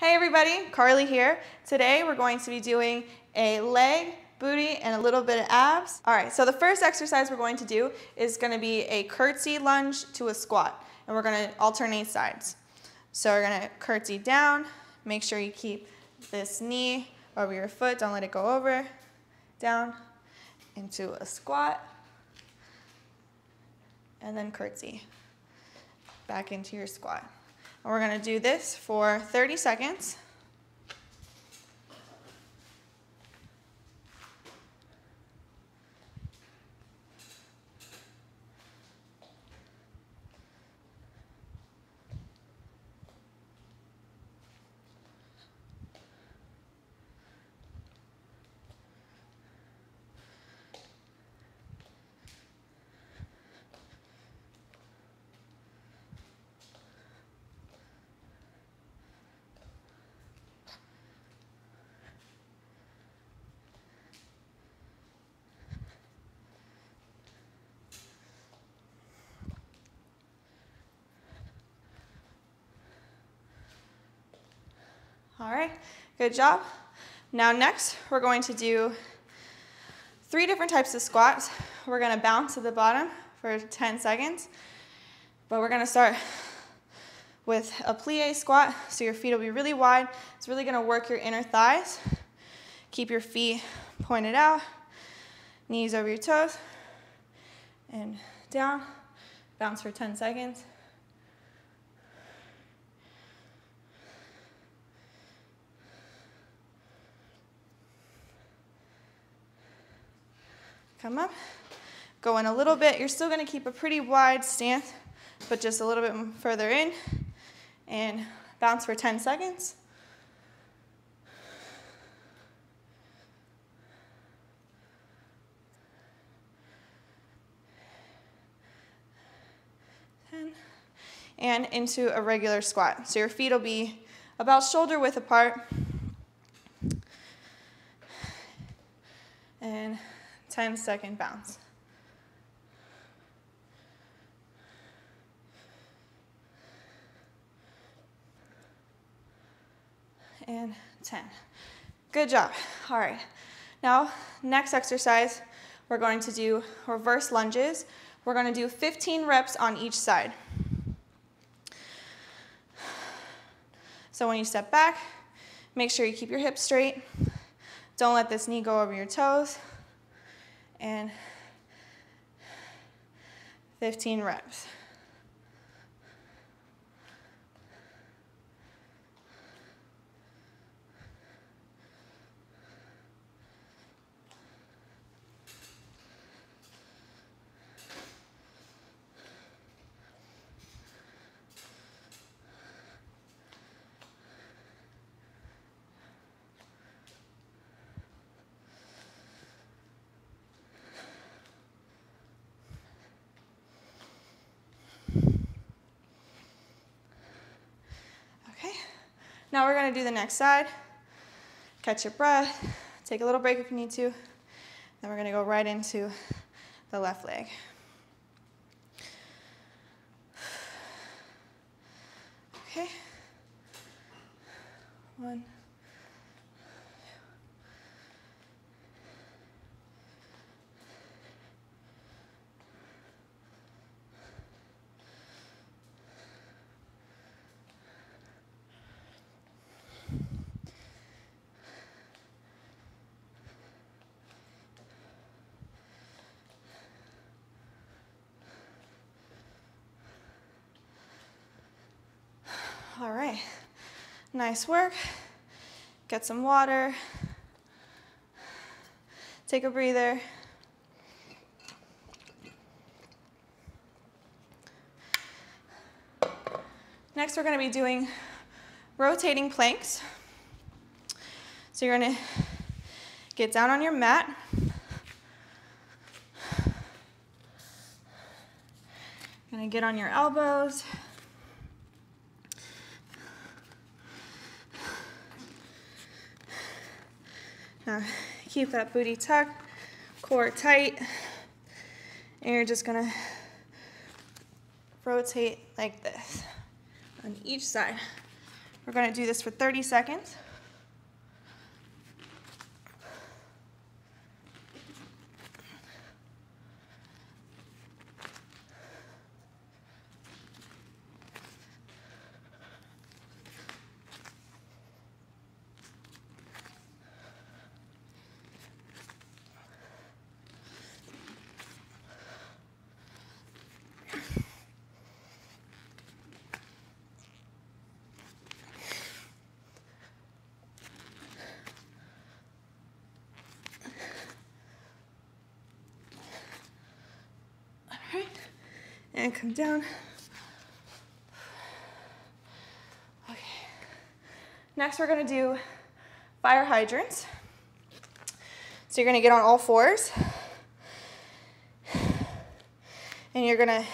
Hey everybody, Karly here. Today we're going to be doing a leg, booty, and a little bit of abs. All right, so the first exercise we're going to do is gonna be a curtsy lunge to a squat, and we're gonna alternate sides. So we're gonna curtsy down, make sure you keep this knee over your foot, don't let it go over, down, into a squat, and then curtsy, back into your squat. And we're gonna do this for 30 seconds. All right, good job. Now next, we're going to do three different types of squats. We're gonna bounce at the bottom for 10 seconds, but we're gonna start with a plie squat, so your feet will be really wide. It's really gonna work your inner thighs. Keep your feet pointed out, knees over your toes, and down. Bounce for 10 seconds. Come up. Go in a little bit. You're still going to keep a pretty wide stance, but just a little bit further in. And bounce for 10 seconds. And into a regular squat. So your feet will be about shoulder width apart. And 10 second bounce. And 10. Good job. All right. Now, next exercise, we're going to do reverse lunges. We're going to do 15 reps on each side. So when you step back, make sure you keep your hips straight. Don't let this knee go over your toes and 15 reps. Now we're gonna do the next side. Catch your breath, take a little break if you need to. Then we're gonna go right into the left leg. Okay. One. All right, nice work. Get some water. Take a breather. Next, we're gonna be doing rotating planks. So you're gonna get down on your mat. Gonna get on your elbows. Now keep that booty tucked, core tight, and you're just gonna rotate like this on each side. We're to do this for 30 seconds. And come down. Okay. Next, we're gonna do fire hydrants. So you're gonna get on all fours. And you're gonna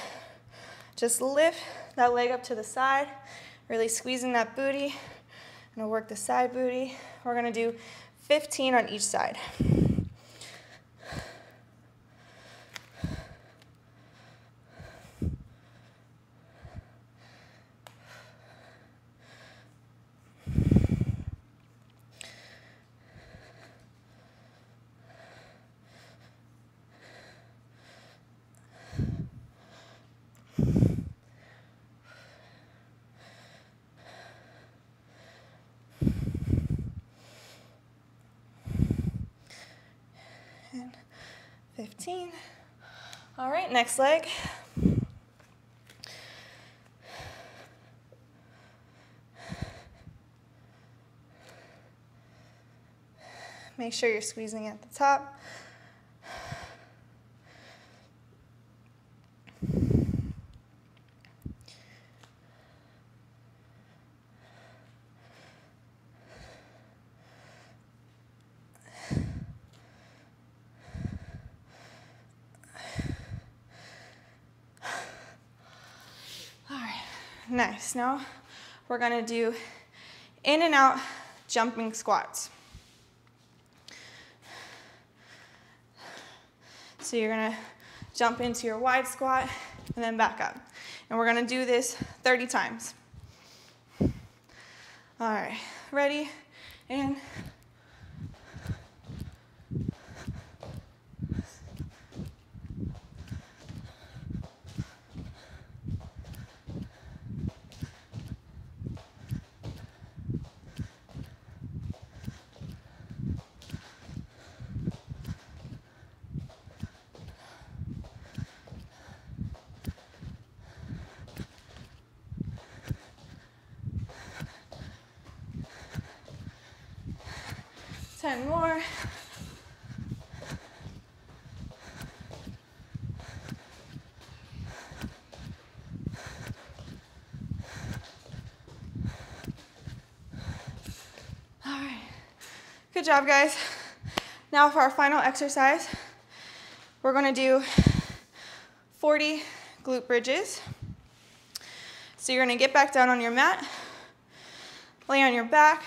just lift that leg up to the side, really squeezing that booty. Gonna work the side booty. We're gonna do 15 on each side. and 15. All right, next leg. Make sure you're squeezing at the top. Nice. Now we're going to do in and out jumping squats. So you're going to jump into your wide squat and then back up. And we're going to do this 30 times. All right, ready? And Ten more. All right. Good job, guys. Now for our final exercise, we're gonna do 40 glute bridges. So you're gonna get back down on your mat, lay on your back,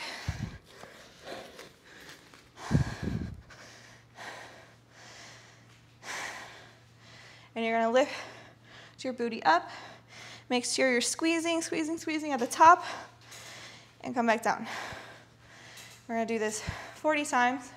and you're gonna lift your booty up. Make sure you're squeezing, squeezing, squeezing at the top, and come back down. We're gonna do this 40 times.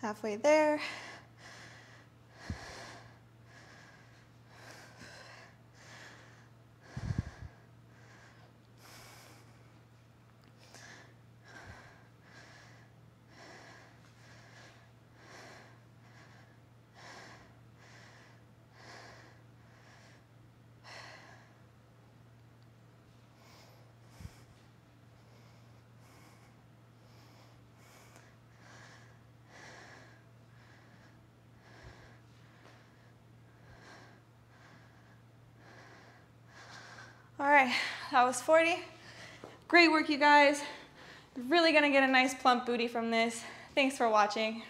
Halfway there. Right, that was 40. Great work, you guys. Really gonna get a nice plump booty from this. Thanks for watching.